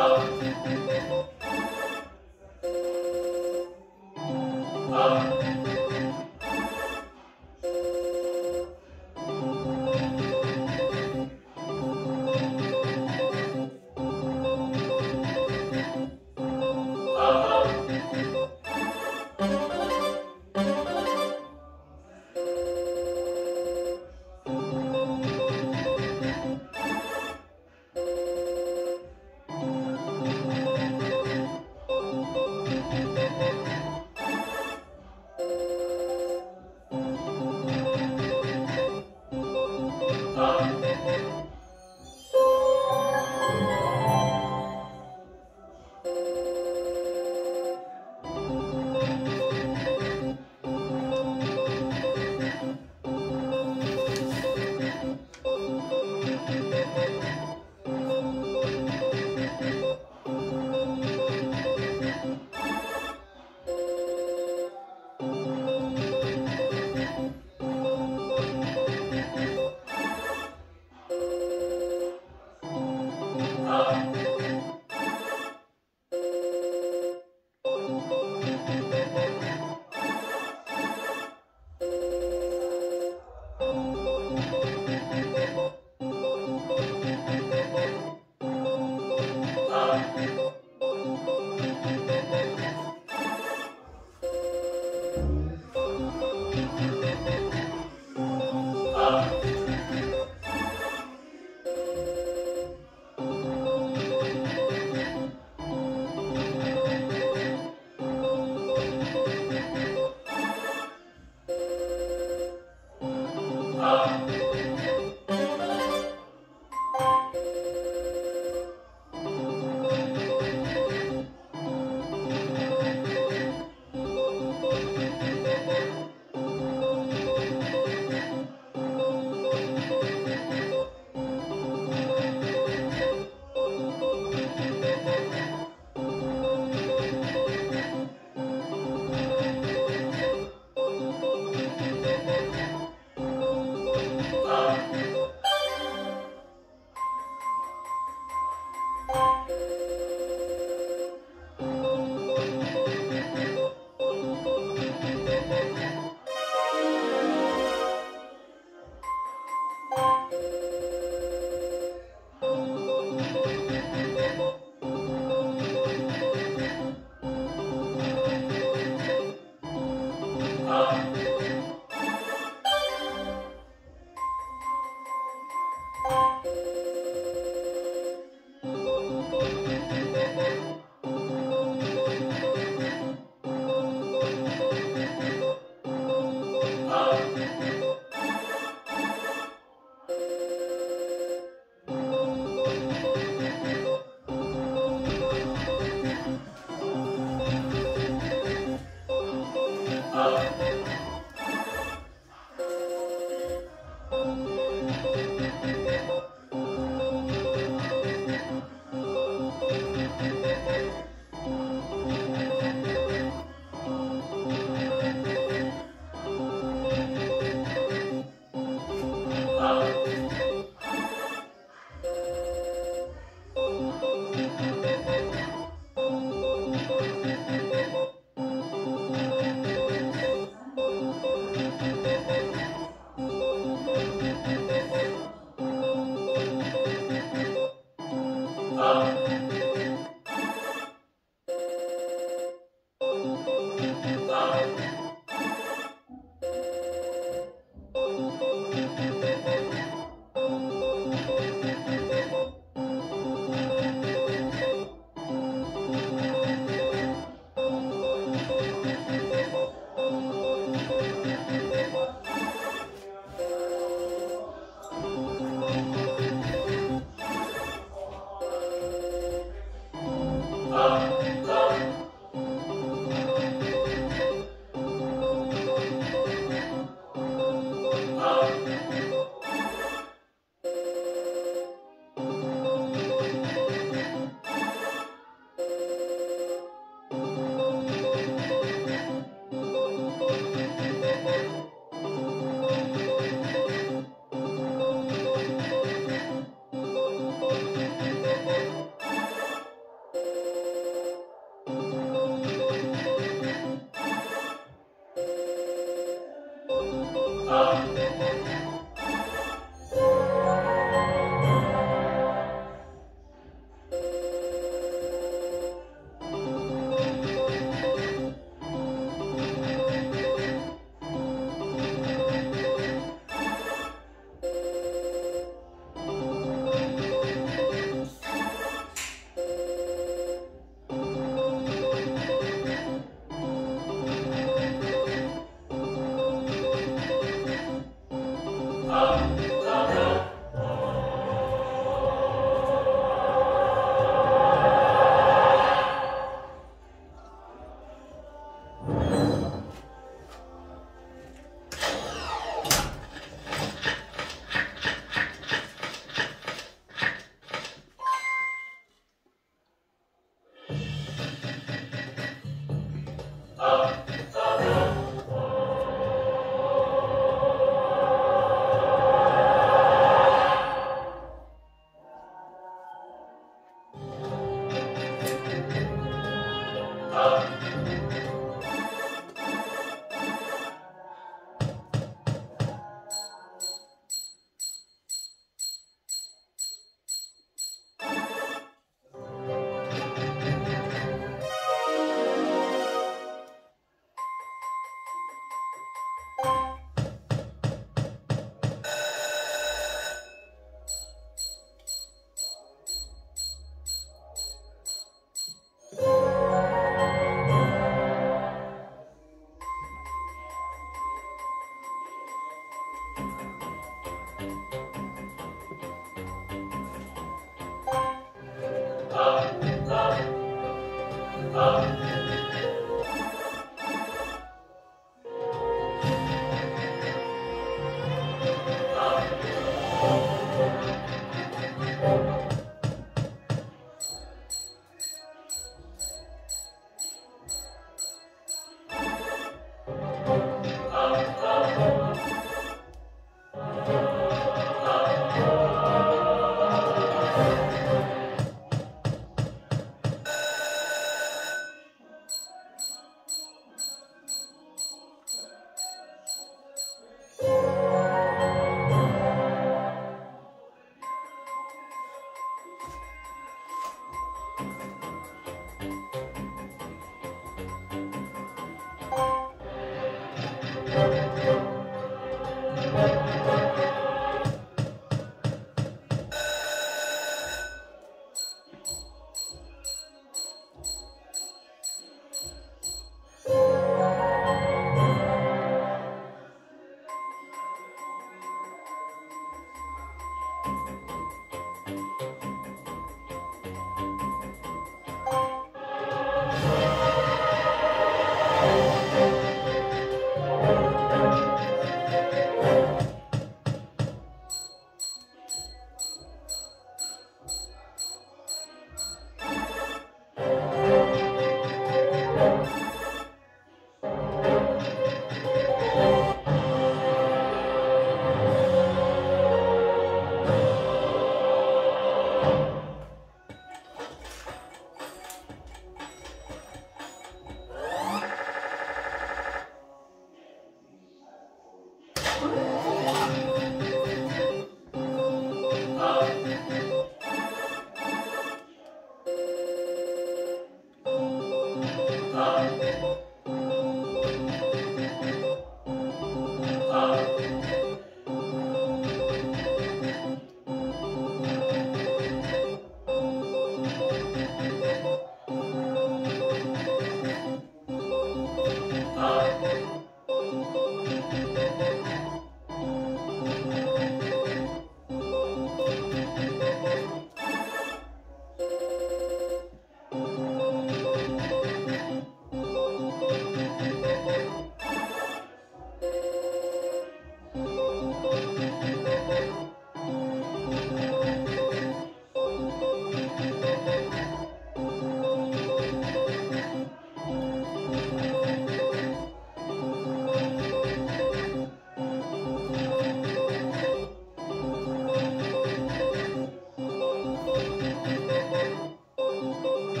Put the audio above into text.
Oh, Música